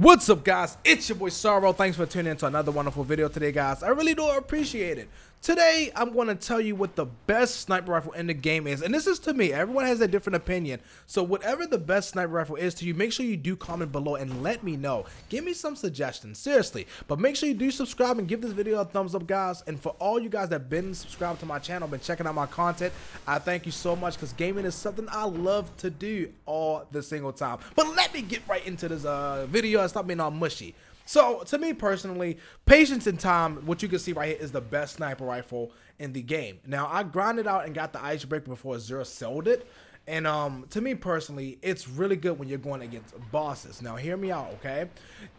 What's up guys, it's your boy Sorrow, thanks for tuning in to another wonderful video today guys, I really do appreciate it. Today, I'm going to tell you what the best sniper rifle in the game is, and this is to me, everyone has a different opinion, so whatever the best sniper rifle is to you, make sure you do comment below and let me know. Give me some suggestions, seriously, but make sure you do subscribe and give this video a thumbs up guys, and for all you guys that have been subscribed to my channel, been checking out my content, I thank you so much, because gaming is something I love to do all the single time. But let me get right into this uh, video and stop being all mushy. So to me personally, patience and time, what you can see right here is the best sniper rifle in the game. Now I grinded out and got the icebreaker before Xur sold it. And um, to me personally, it's really good when you're going against bosses. Now hear me out, okay?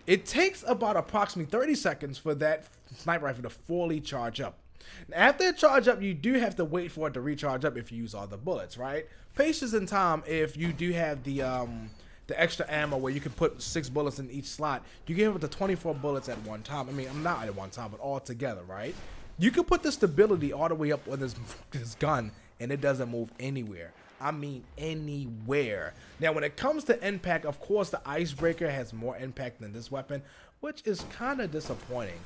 It takes about approximately 30 seconds for that sniper rifle to fully charge up. After it charge up, you do have to wait for it to recharge up if you use all the bullets, right? Patience and time if you do have the um the extra ammo where you can put six bullets in each slot, you get up to 24 bullets at one time. I mean, I'm not at one time, but all together, right? You can put the stability all the way up on this, this gun, and it doesn't move anywhere. I mean anywhere. Now, when it comes to impact, of course, the Icebreaker has more impact than this weapon, which is kind of disappointing.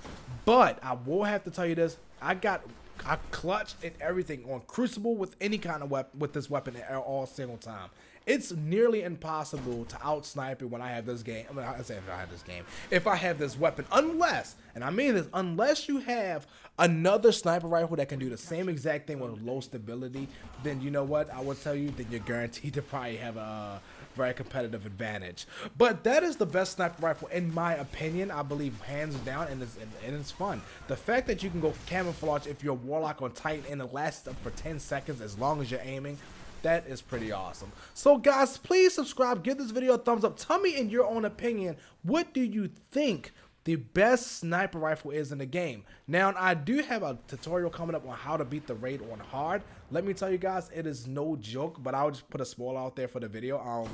But I will have to tell you this: I got I clutch and everything on Crucible with any kind of weapon with this weapon at all single time. It's nearly impossible to out snipe it when I have this game. I mean, I say if I have this game, if I have this weapon, unless, and I mean this, unless you have another sniper rifle that can do the same exact thing with low stability, then you know what? I will tell you, then you're guaranteed to probably have a very competitive advantage. But that is the best sniper rifle in my opinion. I believe hands down, and it's, and it's fun. The fact that you can go camouflage if you're Warlock on Titan and it lasts up for 10 seconds as long as you're aiming that is pretty awesome. So guys, please subscribe, give this video a thumbs up. Tell me in your own opinion, what do you think the best sniper rifle is in the game. Now, I do have a tutorial coming up on how to beat the raid on hard. Let me tell you guys, it is no joke, but I'll just put a spoiler out there for the video. Um,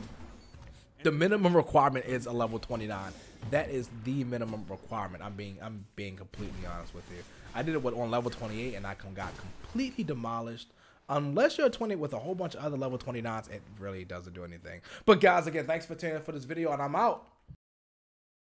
the minimum requirement is a level 29. That is the minimum requirement. I'm being I'm being completely honest with you. I did it with on level 28 and I got completely demolished unless you're 20 with a whole bunch of other level 29s, it really doesn't do anything. But guys, again, thanks for tuning in for this video, and I'm out.